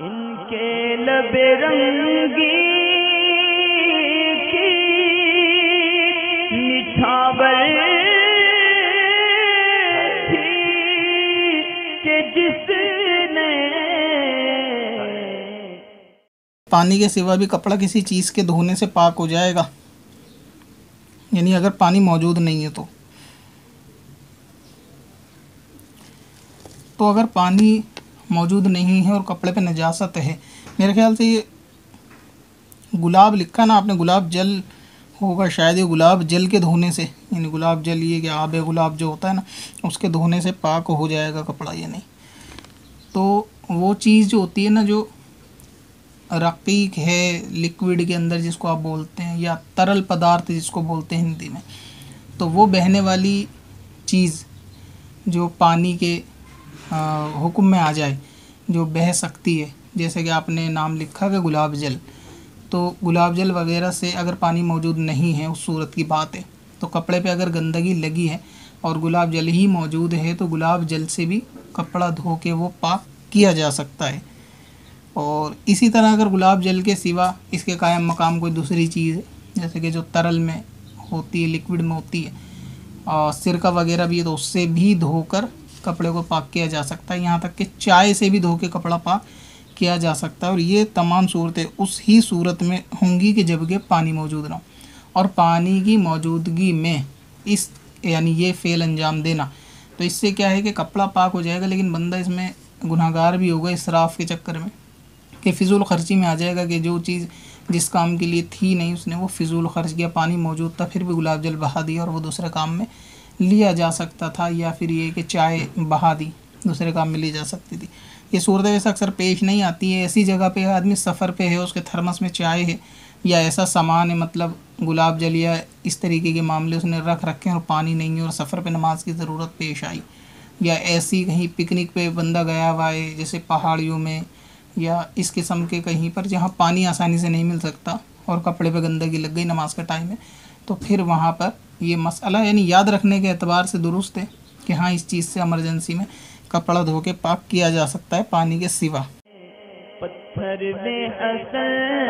इनके लबे रंगी की जिसने पानी के सिवा भी कपड़ा किसी चीज़ के धोने से पाक हो जाएगा। यानी अगर पानी मौजूद नहीं है तो। तो अगर पानी मौजूद नहीं है और कपड़े पे नजासत है। मेरे ख्याल से ये गुलाब लिखा ना आपने, गुलाब जल होगा शायद ये गुलाब जल के धोने से। यानी गुलाब जल ये कि आब गुलाब जो होता है ना, उसके धोने से पाक हो जाएगा कपड़ा ये नहीं। तो वो चीज़ जो होती है ना, जो रकीक है लिक्विड के अंदर जिसको आप बोलते हैं, या तरल पदार्थ जिसको बोलते हैं हिंदी में तो वो बहने वाली चीज़ जो पानी के हुक्म में आ जाए, जो बह सकती है। जैसे कि आपने नाम लिखा कि गुलाब जल तो गुलाब जल वगैरह से अगर पानी मौजूद नहीं है, उस सूरत की बात है। तो कपड़े पे अगर गंदगी लगी है और गुलाब जल ही मौजूद है तो गुलाब जल से भी कपड़ा धो के वो पाक किया जा सकता है। और इसी तरह अगर गुलाब जल के सिवा इसके कायम मकाम कोई दूसरी चीज़ है, जैसे कि जो तरल में होती है, लिक्विड में होती है और सिरका वगैरह भी है तो उससे भी धोकर कपड़े को पाक किया जा सकता है। यहाँ तक कि चाय से भी धो के कपड़ा पाक किया जा सकता है और ये तमाम सूरतें उस ही सूरत में होंगी कि जब कि पानी मौजूद ना हो। और पानी की मौजूदगी में इस, यानी ये फ़ेल अंजाम देना। तो इससे क्या है कि कपड़ा पाक हो जाएगा, लेकिन बंदा इसमें गुनाहगार भी होगा इसराफ के चक्कर में कि फ़िज़ूल ख़र्ची में आ जाएगा कि जो चीज़ जिस काम के लिए थी नहीं उसने वो फ़िज़ूल ख़र्च किया, पानी मौजूद था, फिर भी गुलाब जल बहा दिया और वो दूसरे काम में लिया जा सकता था या फिर ये कि चाय बहा दी, दूसरे काम में ली जा सकती थी। ये सूरत वैसे अक्सर पेश नहीं आती है। ऐसी जगह पे आदमी सफ़र पे है, उसके थर्मस में चाय है, या ऐसा सामान है मतलब गुलाब जल या इस तरीके के मामले उसने रख रखे हैं और पानी नहीं है और सफ़र पे नमाज़ की ज़रूरत पेश आई। या ऐसी कहीं पिकनिक पे बंदा गया हुआ है, जैसे पहाड़ियों में, या इस किस्म के कहीं पर जहाँ पानी आसानी से नहीं मिल सकता और कपड़े पर गंदगी लग गई नमाज़ का टाइम है तो फिर वहाँ पर ये मसला यानी याद रखने के अतबार से दुरुस्त है कि हाँ इस चीज़ से एमरजेंसी में कपड़ा धो के पाक किया जा सकता है पानी के सिवा। पत्थर में असल